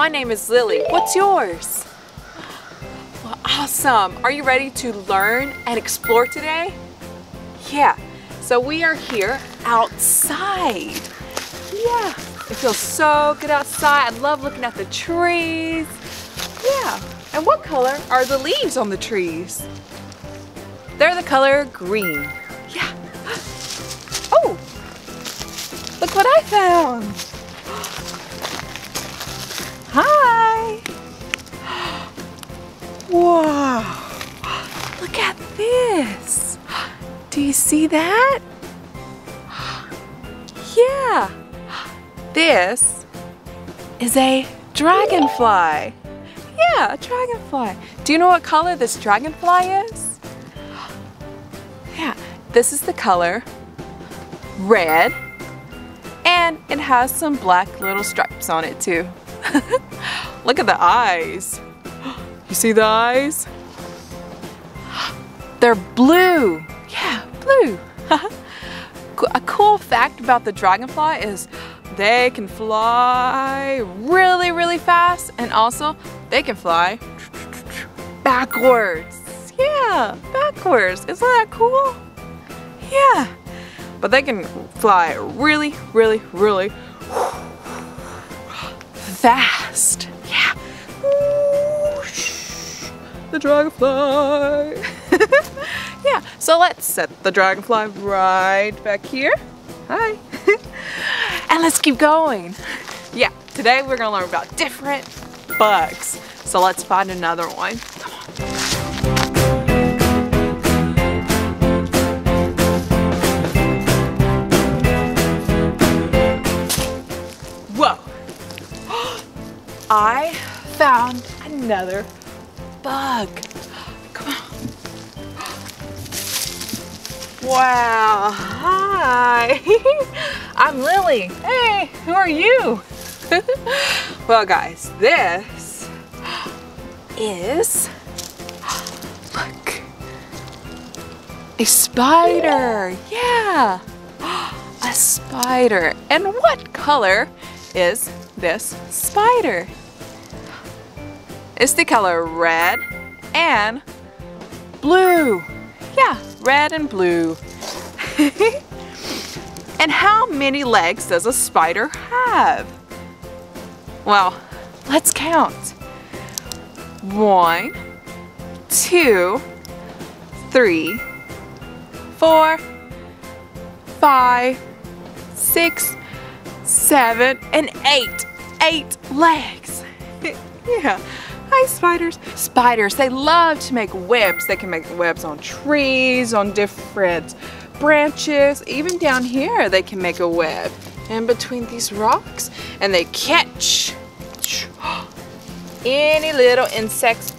My name is Lily. What's yours? Well, awesome. Are you ready to learn and explore today? Yeah. So we are here outside. Yeah. It feels so good outside. I love looking at the trees. Yeah. And what color are the leaves on the trees? They're the color green. Yeah. Oh, look what I found. Wow. Look at this. Do you see that? Yeah. This is a dragonfly. Yeah, a dragonfly. Do you know what color this dragonfly is? Yeah, this is the color red and it has some black little stripes on it too. Look at the eyes. You see the eyes? They're blue. Yeah, blue. a cool fact about the dragonfly is they can fly really, really fast and also they can fly backwards. Yeah, backwards. Isn't that cool? Yeah. But they can fly really, really, really fast. The dragonfly. yeah, so let's set the dragonfly right back here. Hi. and let's keep going. Yeah, today we're gonna learn about different bugs. So let's find another one. Come on. Whoa. I found another bug. Come on. Wow, hi. I'm Lily. Hey, who are you? well guys, this is, look, a spider. Yeah, a spider. And what color is this spider? It's the color red and blue. Yeah, red and blue. and how many legs does a spider have? Well, let's count. One, two, three, four, five, six, seven, and eight. Eight legs. yeah. Hi, spiders. Spiders, they love to make webs. They can make webs on trees, on different branches. Even down here, they can make a web in between these rocks. And they catch any little insects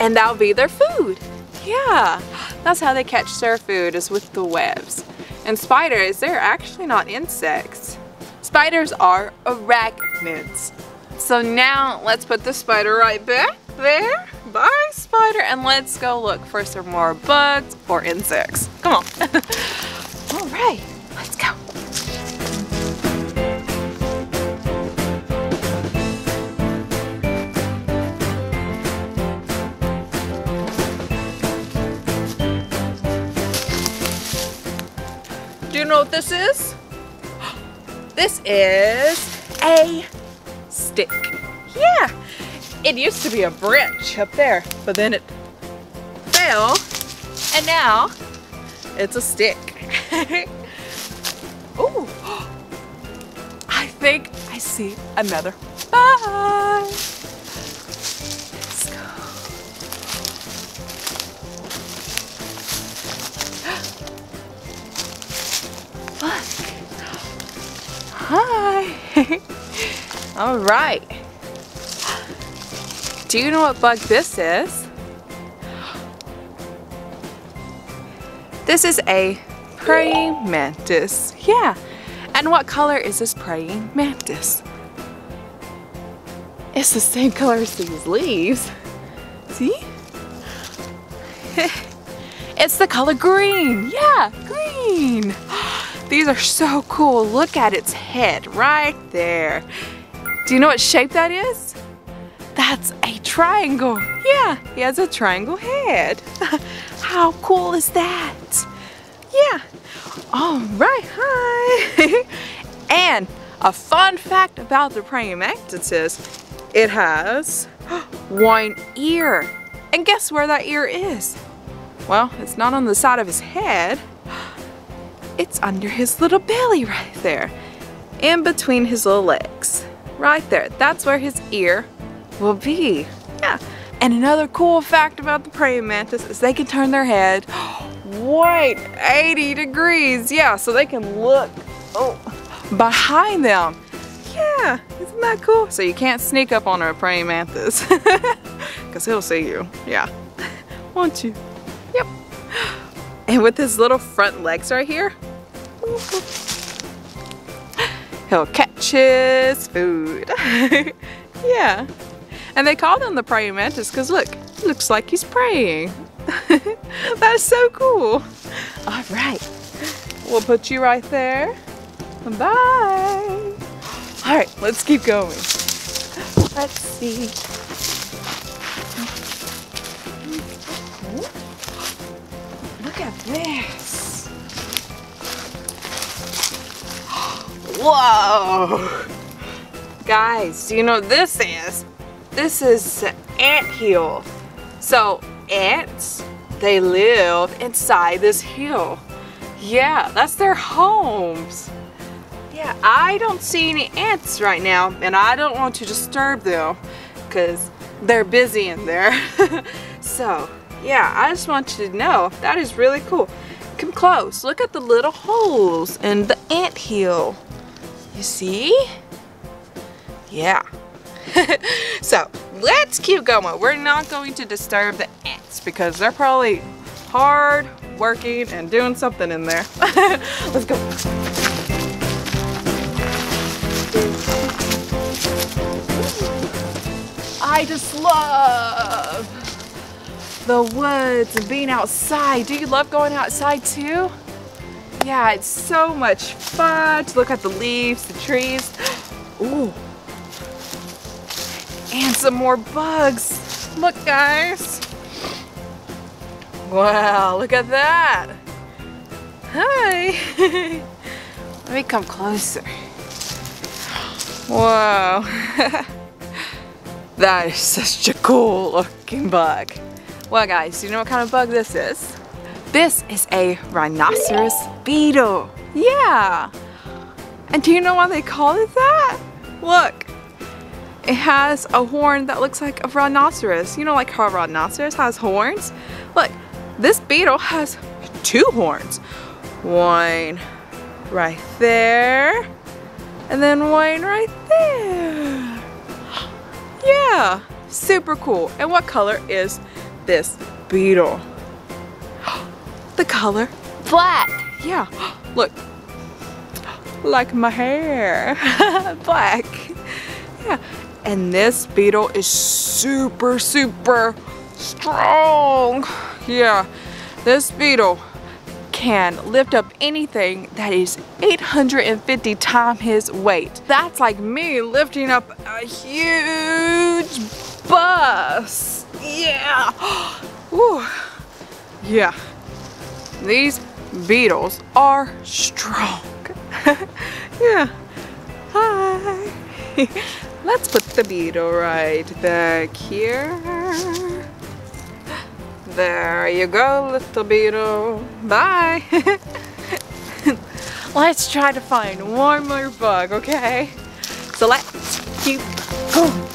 and that'll be their food. Yeah, that's how they catch their food is with the webs. And spiders, they're actually not insects. Spiders are arachnids. So now let's put the spider right back there. Bye, spider. And let's go look for some more bugs or insects. Come on. All right, let's go. Do you know what this is? This is a stick. Yeah, it used to be a branch up there, but then it fell, and now it's a stick. Ooh, I think I see another bug. All right. Do you know what bug this is? This is a praying mantis. Yeah. And what color is this praying mantis? It's the same color as these leaves. See? it's the color green. Yeah, green. These are so cool. Look at its head right there. Do you know what shape that is? That's a triangle. Yeah, he has a triangle head. How cool is that? Yeah. All right, hi. and a fun fact about the praying mantis is it has one ear. And guess where that ear is? Well, it's not on the side of his head. It's under his little belly right there. In between his little legs. Right there. That's where his ear will be. Yeah. And another cool fact about the praying mantis is they can turn their head wait 80 degrees. Yeah, so they can look oh, behind them. Yeah, isn't that cool? So you can't sneak up on a praying mantis because he'll see you. Yeah, won't you? Yep. And with his little front legs right here, he'll catch his food. yeah. And they call them the praying mantis because look, looks like he's praying. That's so cool. All right, we'll put you right there. Bye. All right, let's keep going. Let's see. Look at this. Whoa. Guys, do you know what this is? This is ant hill. So ants, they live inside this hill. Yeah, that's their homes. Yeah, I don't see any ants right now and I don't want to disturb them because they're busy in there. so, yeah, I just want you to know that is really cool. Come close. Look at the little holes in the ant hill. You see? Yeah. so let's keep going. We're not going to disturb the ants because they're probably hard working and doing something in there. let's go. I just love the woods and being outside. Do you love going outside too? Yeah, it's so much fun to look at the leaves, the trees. Ooh, and some more bugs. Look, guys. Wow, look at that. Hi. Let me come closer. Wow. that is such a cool looking bug. Well guys, do you know what kind of bug this is? This is a rhinoceros beetle. Yeah. And do you know why they call it that? Look, it has a horn that looks like a rhinoceros. You know like how a rhinoceros has horns? Look, this beetle has two horns. One right there, and then one right there. Yeah, super cool. And what color is this beetle? The color black. Yeah, look, like my hair, black. Yeah, and this beetle is super, super strong. Yeah, this beetle can lift up anything that is 850 times his weight. That's like me lifting up a huge bus. Yeah. Whew. Yeah. These beetles are strong. yeah. Hi. Let's put the beetle right back here. There you go, little beetle. Bye. let's try to find one more bug, okay? So let's keep going.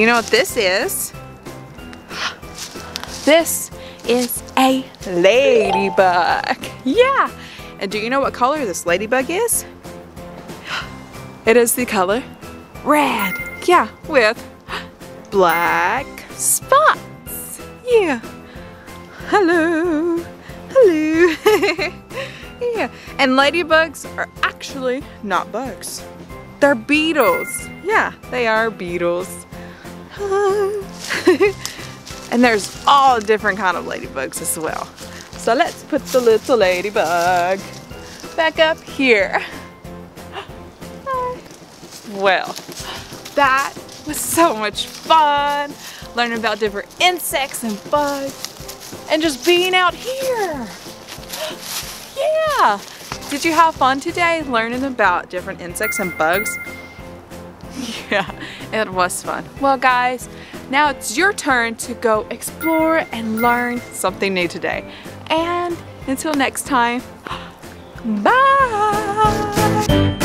You know what this is? This is a ladybug. Yeah. And do you know what color this ladybug is? It is the color red. Yeah, with black spots. Yeah. Hello. Hello. yeah. And ladybugs are actually not bugs. They're beetles. Yeah, they are beetles. and there's all different kind of ladybugs as well. So let's put the little ladybug back up here. Well, that was so much fun. Learning about different insects and bugs and just being out here. Yeah. Did you have fun today learning about different insects and bugs? Yeah, it was fun. Well guys, now it's your turn to go explore and learn something new today. And until next time, bye!